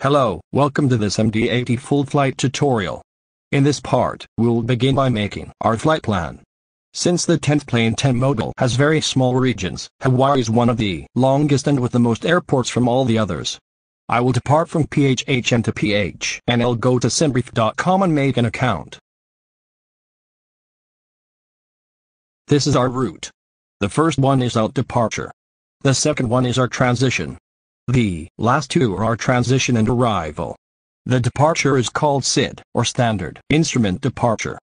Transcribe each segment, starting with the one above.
Hello, welcome to this MD-80 full flight tutorial. In this part, we'll begin by making our flight plan. Since the 10th plane 10 model has very small regions, Hawaii is one of the longest and with the most airports from all the others. I will depart from PHHN to PH and I'll go to simbrief.com and make an account. This is our route. The first one is out departure. The second one is our transition. The last two are transition and arrival. The departure is called SID, or Standard Instrument Departure.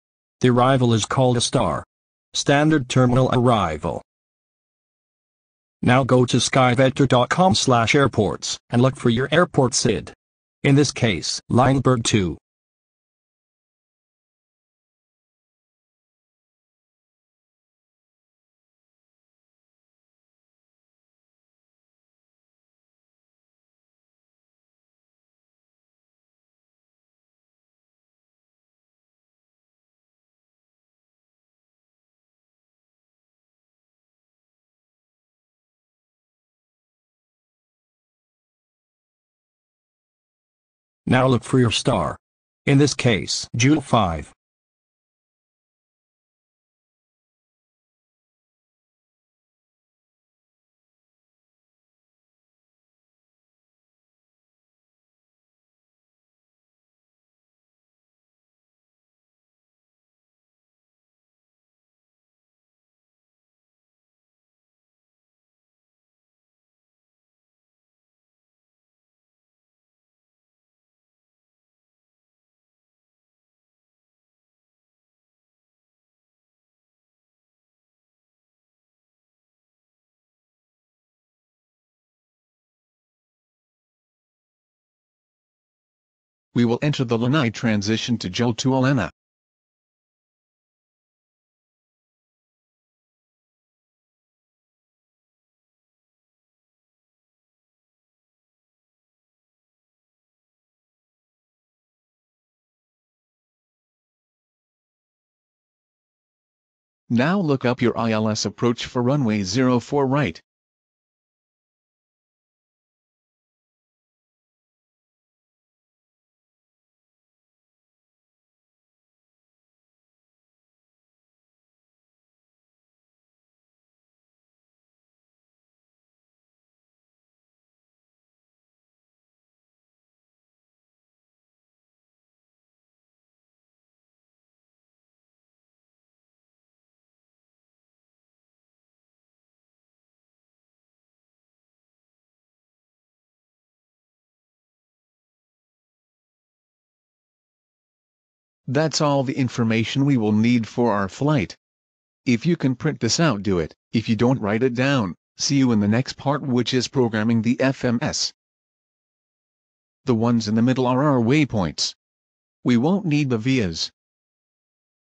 The arrival is called a STAR. Standard Terminal Arrival. Now go to skyvector.com slash airports and look for your airport SID. In this case, Lineberg 2. Now look for your star. In this case, Joule 5. We will enter the Lanai transition to Joule to Alena. Now look up your ILS approach for runway 04 right. That's all the information we will need for our flight. If you can print this out do it, if you don't write it down, see you in the next part which is programming the FMS. The ones in the middle are our waypoints. We won't need the vias,